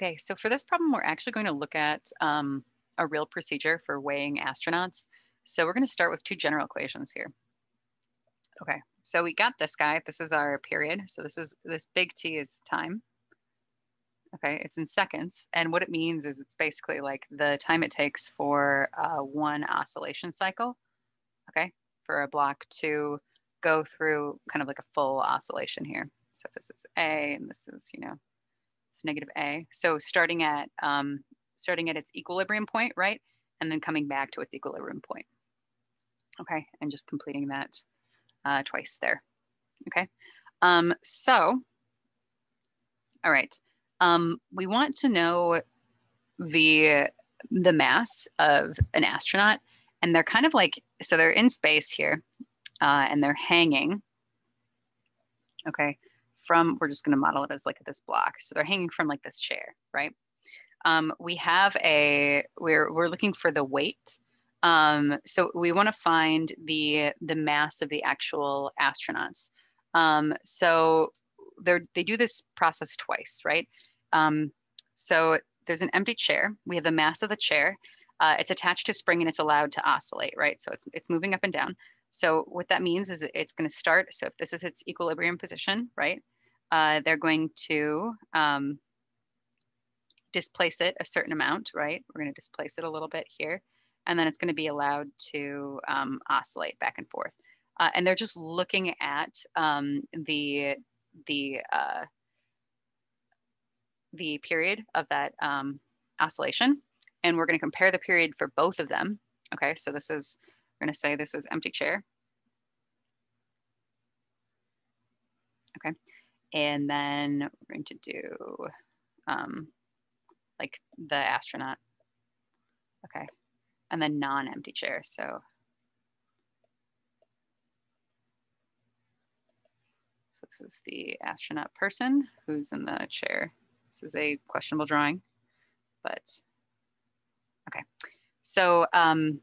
Okay, so for this problem, we're actually going to look at um, a real procedure for weighing astronauts. So we're going to start with two general equations here. Okay, so we got this guy. This is our period. So this is this big T is time. Okay, it's in seconds. And what it means is it's basically like the time it takes for uh, one oscillation cycle, okay, for a block to go through kind of like a full oscillation here. So if this is A and this is, you know, it's negative A. So starting at, um, starting at its equilibrium point, right? And then coming back to its equilibrium point. Okay, and just completing that uh, twice there. Okay, um, so, all right. Um, we want to know the the mass of an astronaut, and they're kind of like so they're in space here, uh, and they're hanging. Okay, from, we're just gonna model it as like this block. So they're hanging from like this chair, right? Um, we have a, we're, we're looking for the weight. Um, so we wanna find the, the mass of the actual astronauts. Um, so they're, they do this process twice, right? Um, so there's an empty chair. We have the mass of the chair. Uh, it's attached to spring and it's allowed to oscillate, right? So it's, it's moving up and down. So what that means is it's going to start. So if this is its equilibrium position, right? Uh, they're going to um, displace it a certain amount, right? We're going to displace it a little bit here, and then it's going to be allowed to um, oscillate back and forth. Uh, and they're just looking at um, the the uh, the period of that um, oscillation, and we're going to compare the period for both of them. Okay, so this is we're going to say this is empty chair. Okay, and then we're going to do um, like the astronaut. Okay. And then non-empty chair. So, this is the astronaut person who's in the chair. This is a questionable drawing, but okay. So um,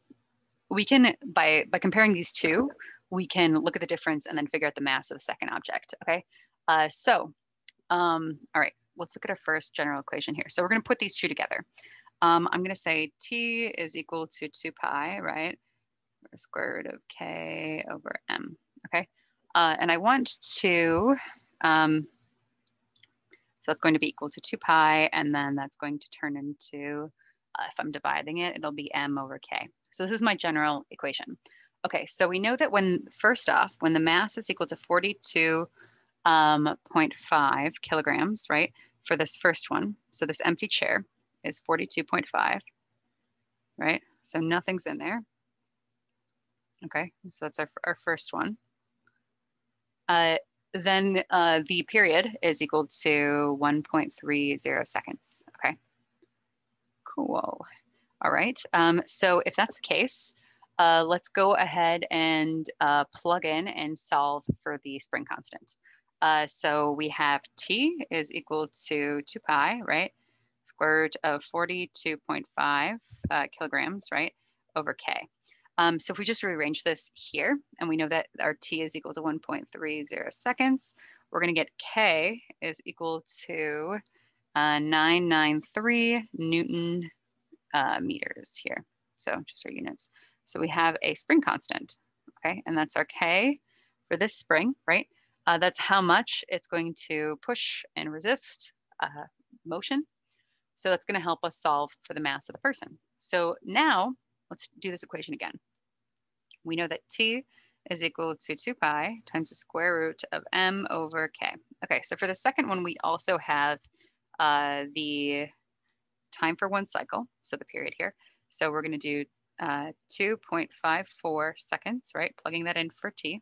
we can, by, by comparing these two, we can look at the difference and then figure out the mass of the second object, okay? Uh, so, um, all right, let's look at our first general equation here. So we're going to put these two together. Um, I'm going to say t is equal to 2 pi, right? Or square root of k over m, okay? Uh, and I want to, um, so that's going to be equal to 2 pi, and then that's going to turn into, uh, if I'm dividing it, it'll be m over k. So this is my general equation. Okay, so we know that when, first off, when the mass is equal to 42 um, 0.5 kilograms, right, for this first one. So this empty chair is 42.5, right? So nothing's in there. Okay, so that's our, our first one. Uh, then uh, the period is equal to 1.30 seconds, okay? Cool. All right, um, so if that's the case, uh, let's go ahead and uh, plug in and solve for the spring constant. Uh, so we have t is equal to 2 pi, right? Square root of 42.5 uh, kilograms, right, over k. Um, so if we just rearrange this here, and we know that our t is equal to 1.30 seconds, we're going to get k is equal to uh, 993 Newton uh, meters here. So just our units. So we have a spring constant, okay? And that's our k for this spring, right? Uh, that's how much it's going to push and resist uh, motion. So that's going to help us solve for the mass of the person. So now let's do this equation again. We know that T is equal to 2 pi times the square root of m over k. Okay, so for the second one, we also have uh, the time for one cycle, so the period here. So we're going to do uh, 2.54 seconds, right? Plugging that in for t.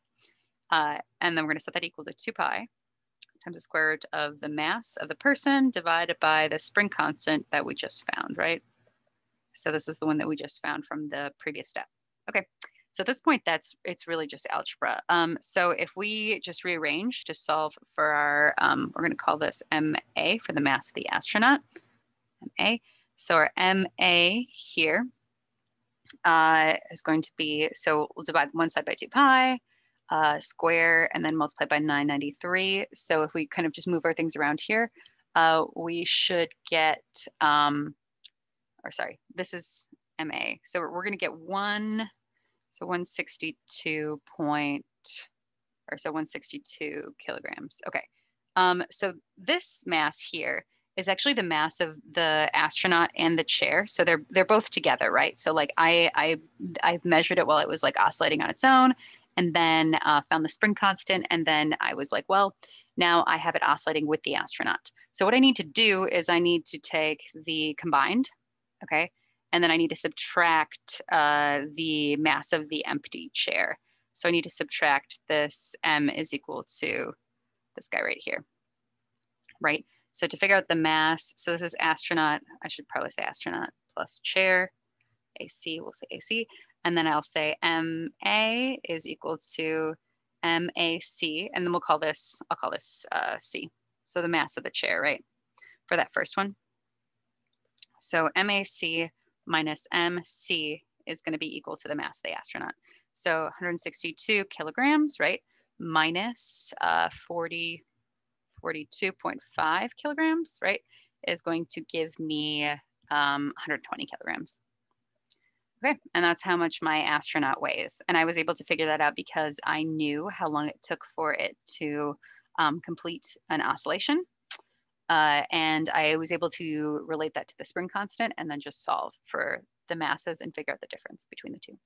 Uh, and then we're going to set that equal to 2 pi times the square root of the mass of the person divided by the spring constant that we just found, right? So this is the one that we just found from the previous step. Okay, so at this point, that's it's really just algebra. Um, so if we just rearrange to solve for our, um, we're going to call this MA for the mass of the astronaut, MA. So our MA here uh, is going to be, so we'll divide one side by 2 pi, uh, square and then multiplied by 993. So if we kind of just move our things around here, uh, we should get, um, or sorry, this is MA. So we're, to get one, so 162 point, or so 162 kilograms. Okay. Um, so this mass here is actually the mass of the astronaut and the chair. So they're they're both together, right? So like I I I've measured it while it was like oscillating on its own, and then uh, found the spring constant, and then I was like, well, now I have it oscillating with the astronaut. So what I need to do is I need to take the combined, okay, and then I need to subtract uh, the mass of the empty chair. So I need to subtract this m is equal to this guy right here, right? So to figure out the mass, so this is astronaut, I should probably say astronaut plus chair, AC, we'll say AC, and then I'll say MA is equal to MAC, and then we'll call this, I'll call this uh, C. So the mass of the chair, right? For that first one. So MAC minus MC is gonna be equal to the mass of the astronaut. So 162 kilograms, right? Minus uh, 40, 42.5 kilograms, right, is going to give me um, 120 kilograms. Okay, and that's how much my astronaut weighs. And I was able to figure that out because I knew how long it took for it to um, complete an oscillation. Uh, and I was able to relate that to the spring constant and then just solve for the masses and figure out the difference between the two.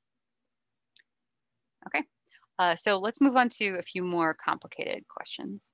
Okay, uh, so let's move on to a few more complicated questions.